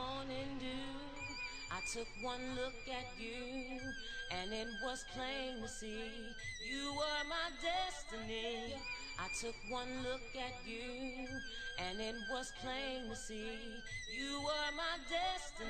morning dew. I took one look at you, and it was plain to see you were my destiny. I took one look at you, and it was plain to see you were my destiny.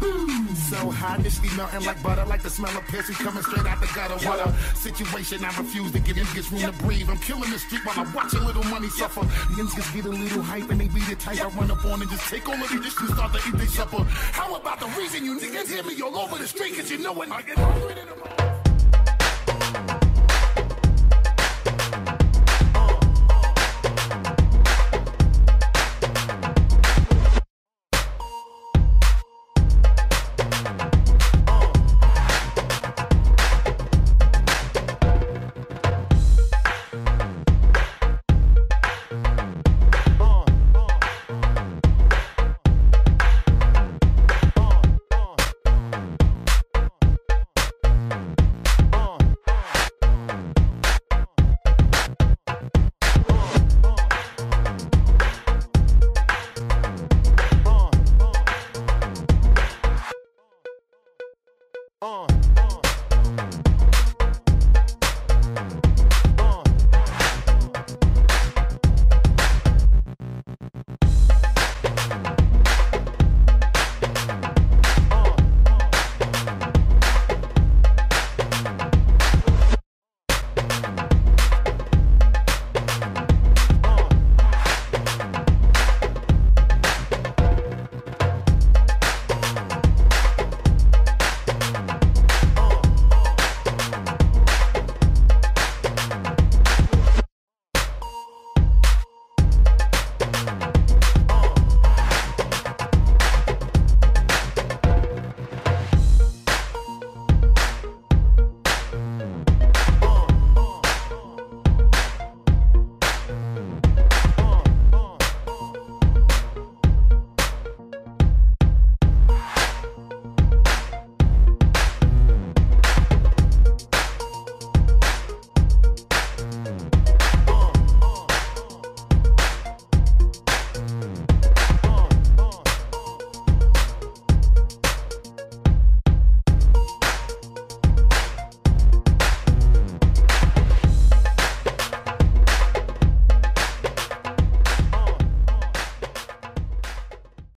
So high, initially melting like butter, like the smell of piss. We coming straight out the gutter. What a situation, I refuse to give niggas room to breathe. I'm killing the street while I'm watching little money suffer. Niggas get a little hype and they beat it tight. I run up on and just take all of these dishes and start to eat they supper. How about the reason you niggas hear me all over the street? Cause you know when I get Uh.